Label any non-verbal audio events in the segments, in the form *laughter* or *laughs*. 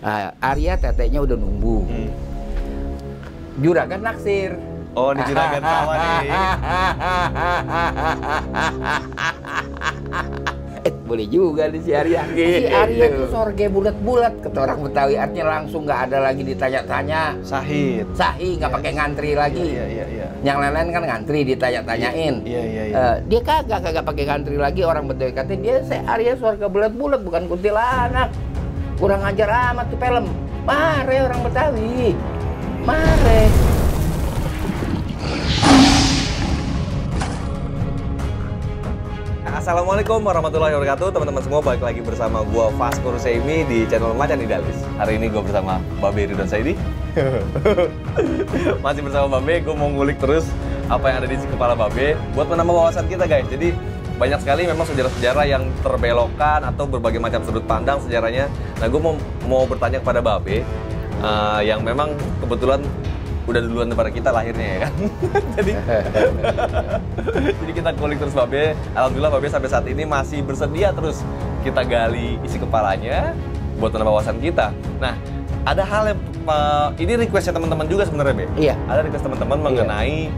Nah, Arya teteknya udah numbuh. Hmm. Juragan naksir. Oh, di juragan sawah nih. *laughs* Eh, boleh juga nih si Arya. Si Arya tuh sorge bulat-bulat kata orang Betawi artinya langsung nggak ada lagi ditanya-tanya. Sahid. Sahi nggak pakai ngantri lagi. Iya, iya, iya. Yang lain-lain kan ngantri ditanya-tanyain. Iya, iya, iya. Eh, dia kagak kagak pakai ngantri lagi orang Betawi katanya dia si Arya sorga bulat-bulat bukan kuntilanak. Kurang ajar amat tuh film. Mare orang Betawi. Mare. Assalamualaikum warahmatullahi wabarakatuh teman-teman semua balik lagi bersama gua Faskur Seimi di channel Macan Idealis hari ini gua bersama Babe Ridwan Saidi *laughs* masih bersama Babe gua mau ngulik terus apa yang ada di kepala Babe buat menambah wawasan kita guys jadi banyak sekali memang sejarah-sejarah yang terbelokkan atau berbagai macam sudut pandang sejarahnya nah gua mau mau bertanya kepada Babe eh, yang memang kebetulan udah duluan daripada kita lahirnya ya kan *laughs* jadi *laughs* jadi kita kulik terus Babe. Alhamdulillah Babe sampai saat ini masih bersedia terus kita gali isi kepalanya buat menambah wawasan kita. Nah, ada hal yang uh, ini requestnya teman-teman juga sebenarnya Be. Iya. Ada request teman-teman mengenai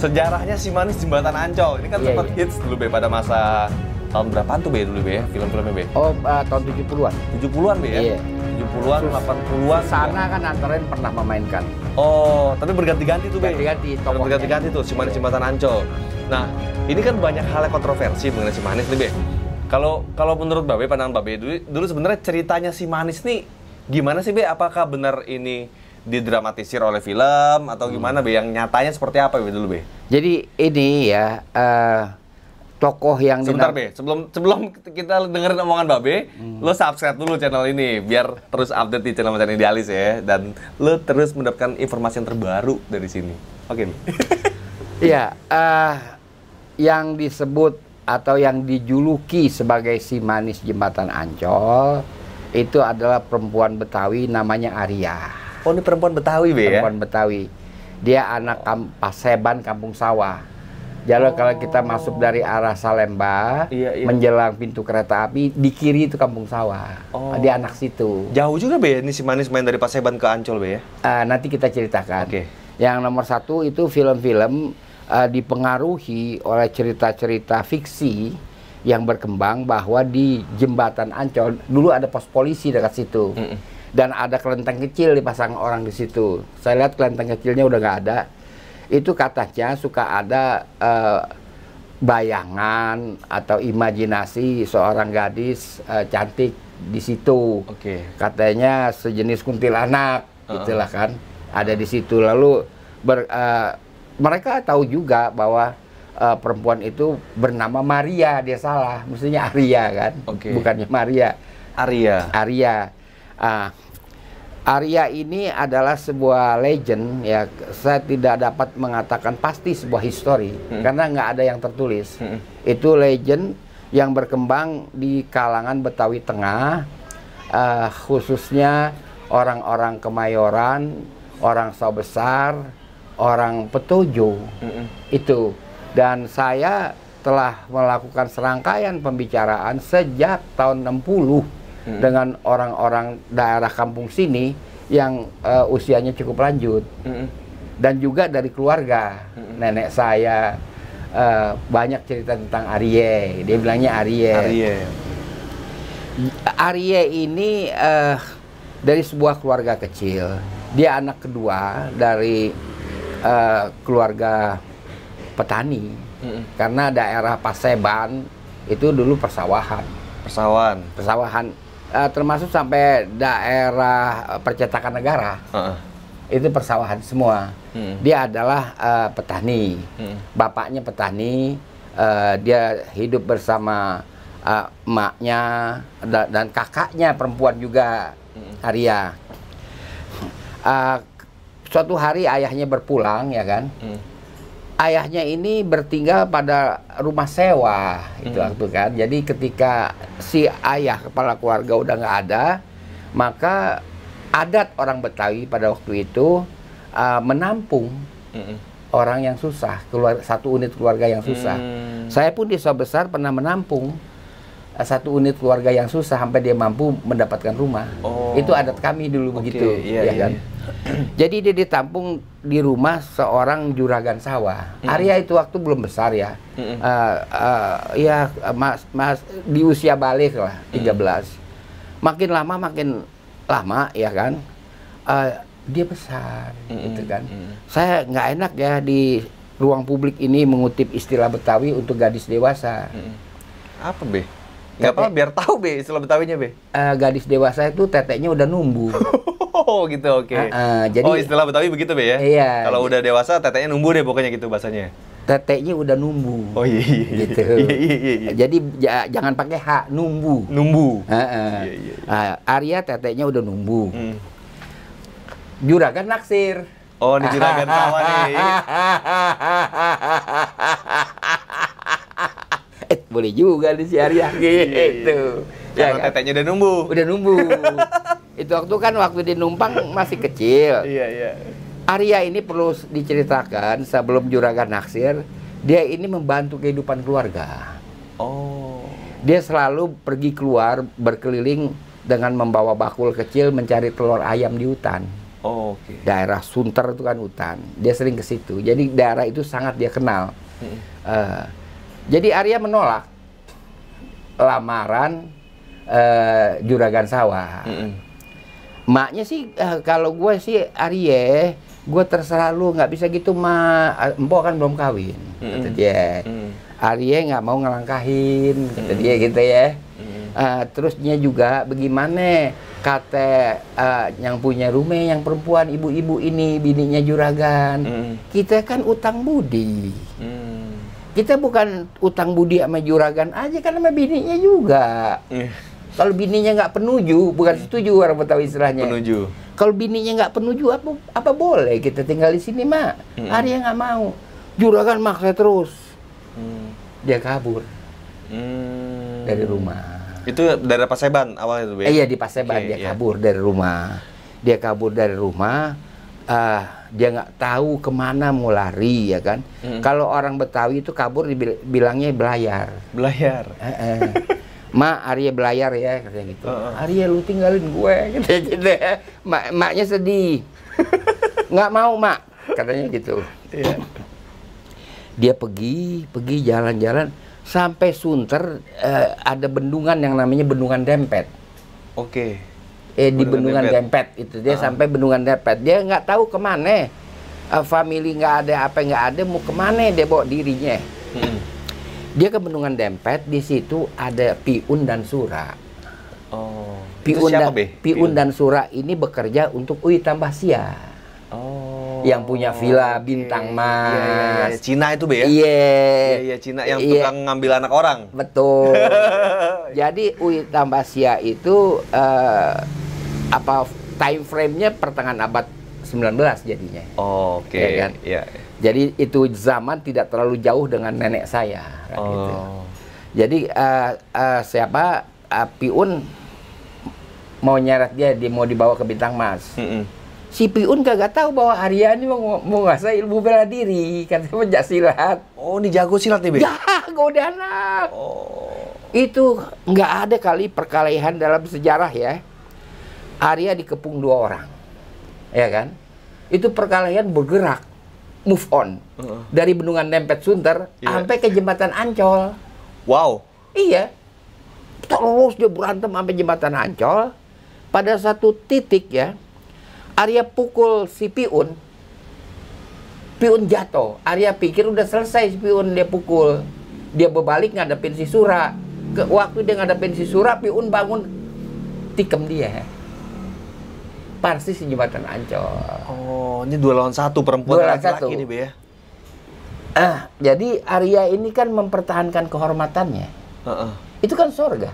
sejarahnya si manis jembatan Ancol. Ini kan Iya, sempat iya. hits dulu Be pada masa tahun berapaan tuh Be dulu Be ya? Film-filmnya Be? Oh, eh, tahun 70-an. 70-an Be ya? Iya. 70-an, 80-an. Sana kan antarain pernah memainkan. Oh, tapi berganti-ganti tuh, Be. Ganti-ganti Tapi tokohnya. Berganti-ganti tuh, si Manis Jembatan Ancol. Nah, ini kan banyak hal yang kontroversi mengenai si Manis nih, Be. Kalau kalau menurut Babe, pandangan Babe dulu, dulu sebenarnya ceritanya si Manis nih gimana sih, Be? Apakah benar ini didramatisir oleh film atau Hmm. gimana, Be? Yang nyatanya seperti apa, Be, dulu, Be? Jadi ini ya eh, tokoh yang Sebentar, Be. Sebelum sebelum kita dengerin omongan Babe, Hmm. lo subscribe dulu channel ini biar terus update di channel Macan Idealis ya dan lo terus mendapatkan informasi yang terbaru dari sini. Oke, Be. *laughs* Iya, eh, yang disebut atau yang dijuluki sebagai si manis jembatan Ancol itu adalah perempuan Betawi namanya Arya. Oh, ini perempuan Betawi, Be ya? Perempuan Betawi. Dia anak kam Paseban Kampung Sawah. Jadi kalau kita masuk dari arah Salemba, Oh. Iya, iya. menjelang pintu kereta api, di kiri itu Kampung Sawah. Oh. Dia anak situ. Jauh juga be, ini si manis main dari Paseban ke Ancol be ya? Eh, nanti kita ceritakan. Oke. Yang nomor satu itu film-film eh, dipengaruhi oleh cerita-cerita fiksi yang berkembang bahwa di jembatan Ancol dulu ada pos polisi dekat situ Mm-mm. Dan ada kelenteng kecil dipasang orang di situ. Saya lihat kelenteng kecilnya udah nggak ada. Itu katanya suka ada eh, bayangan atau imajinasi seorang gadis eh, cantik di situ Oke. katanya sejenis kuntilanak Heeh. gitulah kan ada di situ lalu ber- eh, mereka tahu juga bahwa eh, perempuan itu bernama Maria dia salah mestinya Arya kan Oke. bukannya Maria Arya. Arya Ah, Arya ini adalah sebuah legend ya saya tidak dapat mengatakan pasti sebuah histori Hmm. karena nggak ada yang tertulis Mm-mm. itu legend yang berkembang di kalangan Betawi Tengah, eh, khususnya orang-orang Kemayoran, orang Sawah Besar, orang Petojo Mm-mm. itu. Dan saya telah melakukan serangkaian pembicaraan sejak tahun 60 Hmm. dengan orang-orang daerah kampung sini yang eh, usianya cukup lanjut Mm-mm. dan juga dari keluarga Mm-mm. nenek saya eh, banyak cerita tentang Arye dia bilangnya Arye Arya. Arye ini eh, dari sebuah keluarga kecil dia anak kedua dari eh, keluarga petani Mm-mm. karena daerah Paseban itu dulu persawahan Persawan. persawahan eh, termasuk sampai daerah eh, percetakan negara Heeh. itu persawahan semua Mm-mm. dia adalah eh, petani Mm-mm. bapaknya petani, eh, dia hidup bersama eh, emaknya da- dan kakaknya perempuan juga, Mm. Arya. Eh, suatu hari ayahnya berpulang, ya kan? Mm. Ayahnya ini bertinggal pada rumah sewa itu Hmm. waktu kan. Jadi ketika si ayah kepala keluarga udah nggak ada, maka adat orang Betawi pada waktu itu eh, menampung Mm-mm. orang yang susah, keluar satu unit keluarga yang susah. Hmm. Saya pun di Besar pernah menampung satu unit keluarga yang susah sampai dia mampu mendapatkan rumah. Oh. Itu adat kami dulu Oke, begitu, iya, ya iya, kan? *clears throat* Jadi dia ditampung di rumah seorang juragan sawah. Arya itu waktu belum besar ya. Mm-mm. Eh, eh, ya mas mas di usia balik lah 13. Makin lama makin lama ya kan. Eh, dia besar Mm-mm, gitu kan. mm. Saya nggak enak ya di ruang publik ini mengutip istilah Betawi untuk gadis dewasa. Mm-mm. Apa be? Gak apa biar tahu be istilah Betawinya be. Eh, gadis dewasa itu teteknya udah numbu. *laughs* Oh gitu oke. Ah, ah, jadi- oh istilah Betawi begitu be ya? Iya. Kalau udah dewasa tetenya numbu deh pokoknya gitu bahasanya. teteknya udah numbu. Oh iya iya. iya. gitu. Iya iya iya. iya. Jadi ja- jangan pakai hak numbu. Numbu. Heeh. Iya, iya, iya. Ah, Arya teteknya udah numbu. Hmm. Juragan naksir. Oh ini juragan sawah nih. *laughs* eh, *laughs* boleh juga nih si Arya *laughs* gitu. Ya Karena tetenya udah numbu. Udah numbu. *laughs* Itu waktu kan waktu dia numpang masih kecil. Iya iya. Arya ini perlu diceritakan sebelum juragan naksir, dia ini membantu kehidupan keluarga. Oh. Dia selalu pergi keluar berkeliling dengan membawa bakul kecil mencari telur ayam di hutan. Oh, Oke. Daerah Sunter itu kan hutan. Dia sering ke situ. Jadi daerah itu sangat dia kenal. Mm. Eh, jadi Arya menolak lamaran eh, juragan sawah. Mm-mm. Maknya sih eh, kalau gue sih Arya, gue terserah lu nggak bisa gitu ma. Empok kan belum kawin, kata Mm-mm. dia. Mm. Arya nggak mau ngelangkahin, kata dia gitu ya. Mm. Eh, terusnya juga bagaimana kata eh, yang punya rumah yang perempuan ibu-ibu ini bininya juragan. Mm. Kita kan utang budi. Mm. Kita bukan utang budi sama juragan aja kan sama bininya juga. Eh, Kalau bininya nggak penuju, bukan setuju orang Betawi istilahnya. Penuju. Kalau bininya nggak penuju apa apa boleh kita tinggal di sini mak. Mm. Arya nggak mau. Juragan maksa terus. Mm. Dia kabur Mm. dari rumah. Itu daerah Paseban awalnya tuh. Eh, iya di Paseban Oke, dia iya. kabur dari rumah. Dia kabur dari rumah. Ah, dia nggak tahu ke mana mau lari ya kan. Mm. Kalau orang Betawi itu kabur dibilangnya belayar. Belayar. Eh, eh. Ma, Arya belayar ya katanya gitu. Heeh. Arya lu tinggalin gue *laughs* katanya gitu ya. Mak, maknya sedih. nggak mau mak katanya gitu. Iya. Dia pergi, pergi jalan-jalan sampai Sunter eh, ada bendungan yang namanya Bendungan Dempet. Oke. Eh di Bendungan dempet. itu dia Ah. sampai bendungan dempet dia nggak tahu ke mana Eh, family nggak ada apa nggak ada mau ke mana dia bawa dirinya Mm. dia ke bendungan dempet di situ ada piun dan sura Oh. Piun siapa dan be? piun dan sura ini bekerja untuk Ui Tambahsia Oh. yang punya villa oke. bintang Iya, iya, iya. mas Cina itu be ya? iya Iya, iya Cina yang Iya. tukang ngambil anak orang. betul *laughs* jadi Ui Tambahsia itu eh, apa time frame-nya pertengahan abad 19 jadinya Oh, Oke. Iya kan? Iya. Jadi itu zaman tidak terlalu jauh dengan nenek saya. kan gitu. Oh. Jadi eh, eh, siapa eh, Piun mau nyeret dia, dia mau dibawa ke Bintang Mas. Mm-mm. Si Piun kagak tahu bahwa Arya ini mau mau ngasih ilmu bela diri, katanya pencak silat. Oh, ini jago silat nih, Be? Jago anak. Oh. Itu nggak ada kali perkelahian dalam sejarah ya. Arya dikepung dua orang, ya kan? Itu perkelahian bergerak, move on dari bendungan Dempet Sunter Iya. sampai ke jembatan Ancol. Wow. Iya. Terus dia berantem sampai jembatan Ancol. Pada satu titik ya, Arya pukul si Piun. Piun jatuh. Arya pikir udah selesai si Piun dia pukul. Dia berbalik ngadepin si Sura. Ke waktu dia ngadepin si Sura, Piun bangun tikem dia. Persis di jembatan Ancol. Oh, ini dua lawan satu perempuan Dua lawan laki-laki satu. nih, Be ya? Ah, jadi Arya ini kan mempertahankan kehormatannya. Heeh. Itu kan sorga.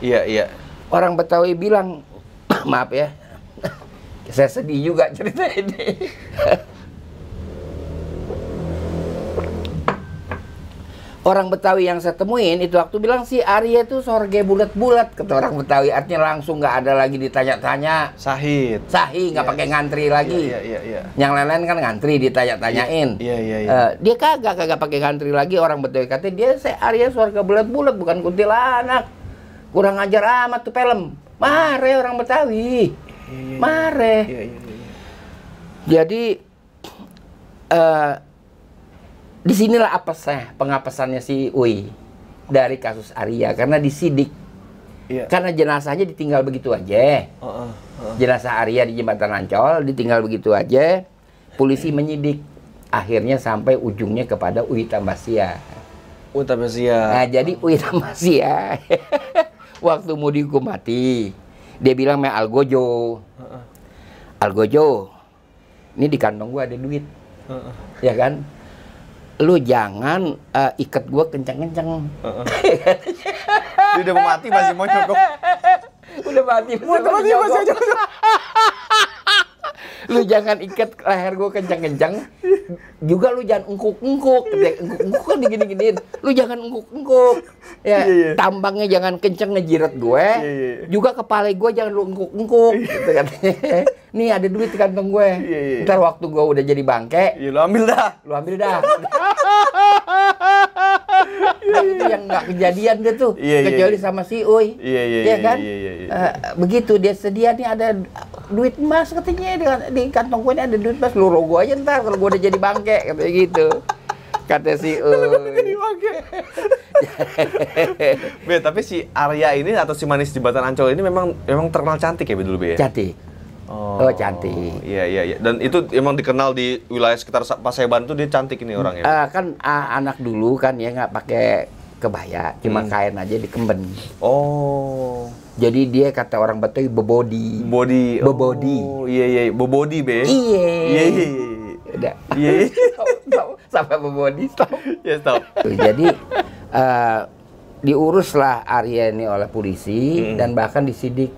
Iya, iya. orang Betawi bilang *coughs* maaf ya *coughs* saya sedih juga cerita ini *laughs* orang Betawi yang saya temuin itu waktu bilang si Arya itu sorge bulat-bulat kata orang Betawi artinya langsung nggak ada lagi ditanya-tanya Sahid. sahi nggak Iya. pakai ngantri lagi Iya, iya, iya. yang lain-lain kan ngantri ditanya-tanyain Iya, iya, iya. Eh, dia kagak kagak pakai ngantri lagi orang Betawi katanya dia saya Arya sorga bulat-bulat bukan kuntilanak kurang ajar amat tuh film. Mare orang Betawi. Mare. Iya, iya, iya. Jadi eh di sinilah apesnya pengapesannya si Ui dari kasus Arya karena disidik Iya. karena jenazahnya ditinggal begitu aja. Heeh, heeh. Jenazah Arya di jembatan Ancol ditinggal begitu aja. Polisi menyidik akhirnya sampai ujungnya kepada Ui Tambasia. Oh, tapi sia. Nah, jadi Ui Tambasia *laughs* waktu mau dihukum mati dia bilang sama Algojo. Algojo, ini di kantong gua ada duit. ya kan lu jangan eh, ikat gua kencang-kencang heeh. *laughs* Dia udah mau mati masih mau nyokok. udah mati masih nyokok. Lu jangan ikat leher gua kencang-kencang juga lu jangan engkuk-engkuk engkuk-engkuk kan digini-giniin lu jangan engkuk-engkuk ya Iya, iya. tambangnya jangan kenceng ngejirat gue Iya, iya. juga kepala gue jangan lu engkuk-engkuk gitu katanya *laughs* nih ada duit di kantong gue Iya, iya. ntar waktu gue udah jadi bangke Iya, lo ambil dah. lu ambil dah. Itu yang nggak kejadian deh tuh, Iya, iya, kecuali iya. sama si Uy. Iya, iya, Iya iya, kan? iya, iya, iya. Eh, begitu dia sedia nih ada duit emas katanya di, di kantong gue ini ada duit emas, lu rogo aja ntar kalau gue udah jadi bangke katanya gitu. Kata si Uy. *laughs* Be, tapi si Arya ini atau si manis jembatan Ancol ini memang memang terkenal cantik ya Be dulu Be ya? Cantik. Oh, cantik. Iya iya iya. Dan itu emang dikenal di wilayah sekitar Paseban tuh dia cantik ini orangnya. Eh, kan ah, anak dulu kan ya nggak pakai kebaya, cuma Hmm. kain aja dikemben. Oh. Jadi dia kata orang Betawi bebodi. Body. Bebody. Oh, iya iya, bebody Be. Iya. Iya iya iya. Udah. Iya *laughs* iya. Sampai bebodi tahu. Ya stop. *laughs* Jadi eh, diuruslah Arya ini oleh polisi Mm-mm. dan bahkan disidik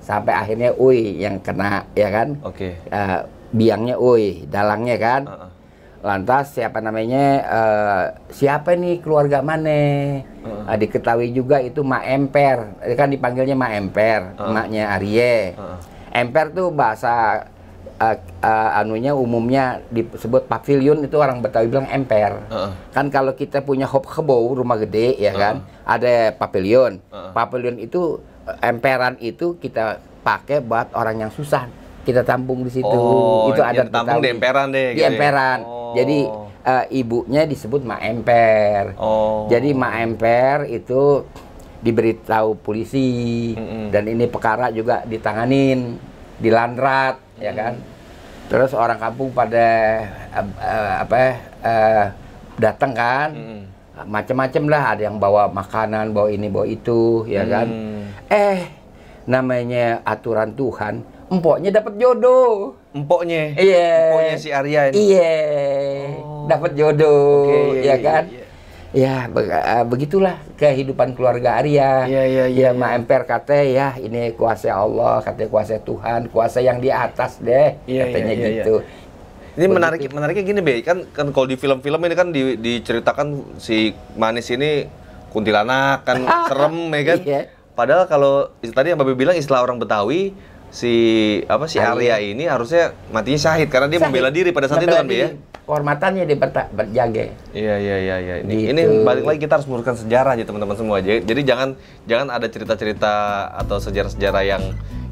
sampai akhirnya Uy yang kena ya kan Oke. Eh, biangnya Uy dalangnya kan Heeh. lantas siapa namanya eh, siapa nih keluarga mana Heeh. Eh, diketahui juga itu Mak Emper Eh, kan dipanggilnya Mak Emper Heeh. maknya Arya Heeh. Emper tuh bahasa eh, eh, anunya umumnya disebut pavilion itu orang Betawi bilang emper Heeh. kan kalau kita punya hop kebo rumah gede ya kan ada pavilion Heeh. pavilion itu emperan itu kita pakai buat orang yang susah kita tampung di situ Oh, itu ada tampung di emperan deh, di gitu ya? emperan Oh. jadi eh, ibunya disebut mak emper Oh. jadi mak emper itu diberitahu polisi Mm-mm. dan ini perkara juga ditanganin di landrat ya kan terus orang kampung pada eh, eh, apa eh, datang kan Mm-mm. macam-macam lah ada yang bawa makanan bawa ini bawa itu ya kan Hmm. Eh namanya aturan Tuhan empoknya dapat jodoh Empoknya. Iya. Empoknya si Arya ini. Iya, Oh. dapat jodoh, Oke, iya, ya iya, kan? iya. Ya, be- eh, begitulah kehidupan keluarga Arya. Iya, iya, iya, Ya, Mak Emper kata ya ini kuasa Allah, kata kuasa Tuhan, kuasa yang di atas deh, Iya, katanya iya, iya, gitu. Ini menarik menariknya gini Be, kan kan kalau di film-film ini kan di- diceritakan si manis ini kuntilanak kan *laughs* serem ya kan. Iya. Padahal kalau tadi yang Babe bilang istilah orang Betawi si apa si Arya. Ini harusnya matinya syahid karena dia membela diri pada saat itu Membela kan Be ya. Kehormatannya dia berjaga. Iya iya iya iya. Ini, Gitu. ini balik lagi kita harus meluruskan sejarah aja teman-teman semua. Jadi, jadi jangan jangan ada cerita-cerita atau sejarah-sejarah yang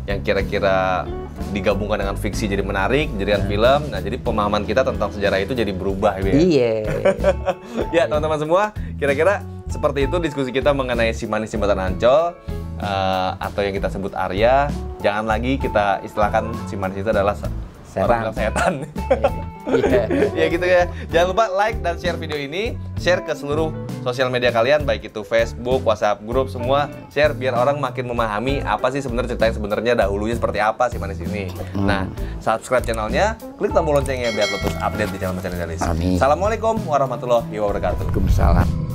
yang kira-kira digabungkan dengan fiksi jadi menarik, jadikan film. Nah, jadi pemahaman kita tentang sejarah itu jadi berubah ya. Iya. *laughs* ya, teman-teman semua, kira-kira seperti itu diskusi kita mengenai si manis jembatan Ancol eh, atau yang kita sebut Arya. Jangan lagi kita istilahkan si manis itu adalah se- Setan. orang bilang setan. Iya. *laughs* ya gitu ya. Jangan lupa like dan share video ini, share ke seluruh sosial media kalian baik itu Facebook, WhatsApp, grup semua share biar orang makin memahami apa sih sebenarnya cerita yang sebenarnya dahulunya seperti apa sih manis ini. Nah, subscribe channelnya, klik tombol loncengnya biar lo terus update di channel Macan Idealis. Assalamualaikum warahmatullahi wabarakatuh. Waalaikumsalam.